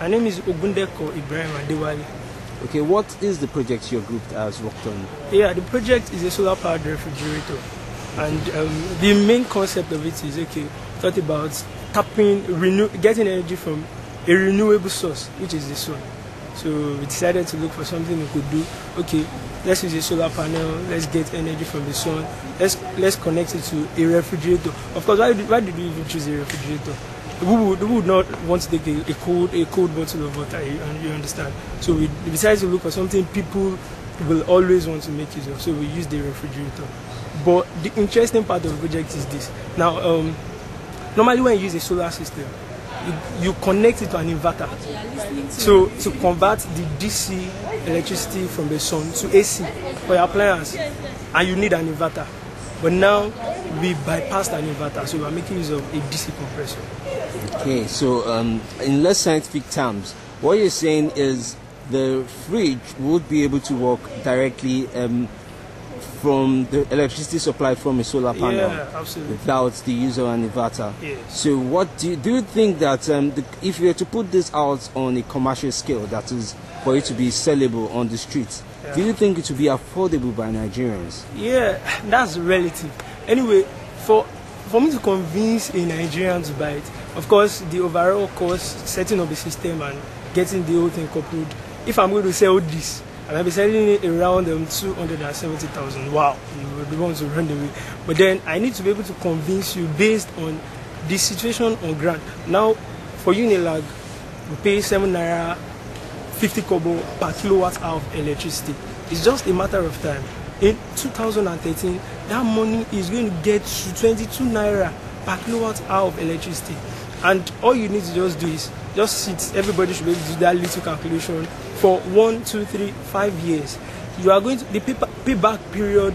My name is Ogundeko Ibrahim Adewale. Okay, what is the project your group has worked on? Yeah, the project is a solar powered refrigerator. And um, the main concept of it is okay, thought about tapping, renew, getting energy from a renewable source, which is the sun. So we decided to look for something we could do. Okay, let's use a solar panel, let's get energy from the sun, let's let's connect it to a refrigerator. Of course, why did, why did we even choose a refrigerator? We would, we would not want to take a, a cold a cold bottle of water, you, you understand? So we decided to look for something people will always want to make use of. So we use the refrigerator. But the interesting part of the project is this. Now, um, normally when you use a solar system, you, you connect it to an inverter. So to convert the DC electricity from the sun to AC for your appliance, and you need an inverter. But now we bypassed an inverter, so we are making use of a DC compressor. Okay, so um, in less scientific terms, what you're saying is the fridge would be able to work directly um, from the electricity supply from a solar panel Yeah, absolutely. without the use of an inverter. Yes. So, what do you, do you think that um, the, if you were to put this out on a commercial scale, that is for it to be sellable on the streets, do you think it will be affordable by Nigerians? Yeah, that's relative. Anyway, for for me to convince a Nigerian to buy it, of course, the overall cost, setting up the system and getting the whole thing coupled. If I'm going to sell this, and I might be selling it around um, 270,000. Wow, you would want to run away. But then I need to be able to convince you based on the situation on ground. Now, for Unilag, we pay 7 naira 50 kobo per kilowatt hour of electricity. It's just a matter of time. In 2013, that money is going to get to 22 naira per kilowatt hour of electricity. And all you need to just do is just sit. Everybody should be able to do that little calculation for one, two, three, five years. You are going to the pay, payback period.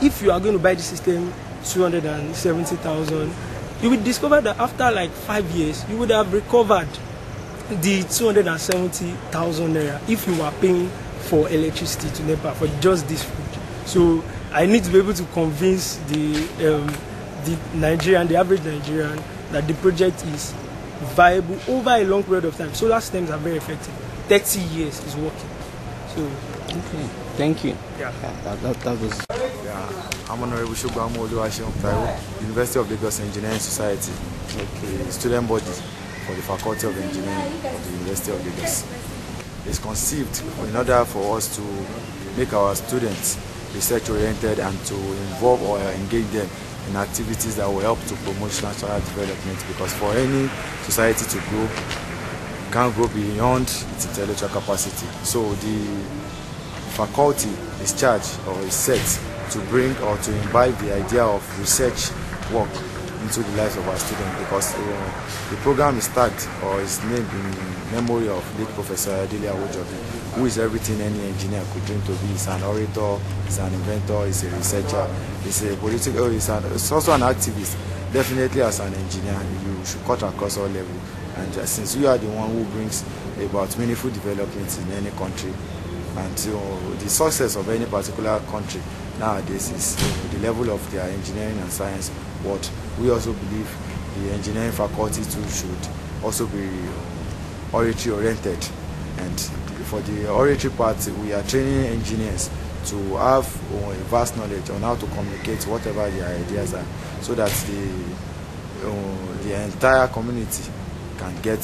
If you are going to buy the system, 270,000, you will discover that after like five years, you would have recovered the 270,000 naira if you were paying for electricity to NEPA for just this food. So I need to be able to convince the um, the Nigerian, the average Nigerian, that the project is viable over a long period of time. Solar systems are very effective. 30 years is working. So Okay, thank you. yeah. That, that, that was Yeah, I'm Honorable Shugbamu Oluwaseun Taiwo, University of Lagos Engineering Society, the student body for the Faculty of Engineering of the University of Lagos. It's conceived in order for us to make our students research oriented and to involve or engage them in activities that will help to promote national development because for any society to grow, can't grow beyond its intellectual capacity. So the faculty is charged or is set to bring or to imbibe the idea of research work into the lives of our students because uh, the program is tagged or is named in memory of late Professor Adele Awojobi, who is everything any engineer could dream to be. He's an orator, he's an inventor, he's a researcher, he's a political, he's, an, he's also an activist. Definitely as an engineer, you should cut across all levels. And uh, since you are the one who brings about meaningful developments in any country, and so the success of any particular country nowadays is the level of their engineering and science. What we also believe the engineering faculty too should also be oratory oriented. And for the oratory part we are training engineers to have a vast knowledge on how to communicate whatever their ideas are so that the uh, the entire community can get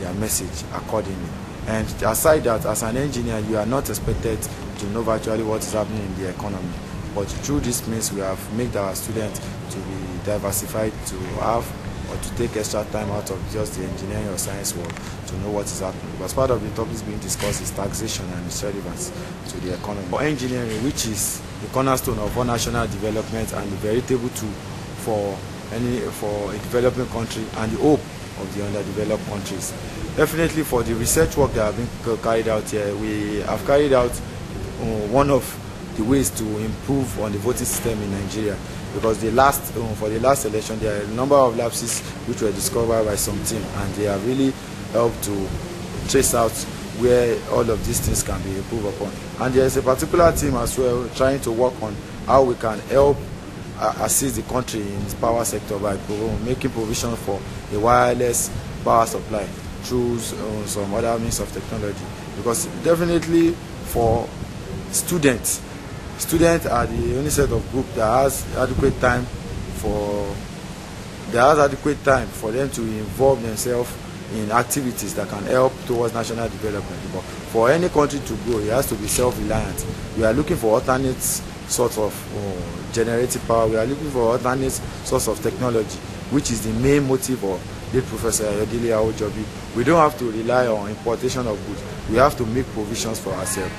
their message accordingly and aside that as an engineer you are not expected to know virtually what is happening in the economy but through this means we have made our students to be diversified to have or to take extra time out of just the engineering or science world to know what is happening because part of the topics being discussed is taxation and its relevance to the economy for engineering which is the cornerstone of our national development and the veritable tool for any for a developing country and the hope of the underdeveloped countries. Definitely for the research work that have been carried out here, we have carried out uh, one of the ways to improve on the voting system in Nigeria. Because the last uh, for the last election there are a number of lapses which were discovered by some team and they have really helped to trace out where all of these things can be improved upon. And there is a particular team as well trying to work on how we can help uh, assist the country in its power sector by making provision for a wireless power supply through uh, some other means of technology. Because definitely for students students are the only set of group that has adequate time for that has adequate time for them to involve themselves in activities that can help towards national development. But for any country to grow it has to be self-reliant. We are looking for alternate sorts of uh, generative power. We are looking for alternate sorts of technology which is the main motive of late professor ayodele awojobi we don't have to rely on importation of goods. We have to make provisions for ourselves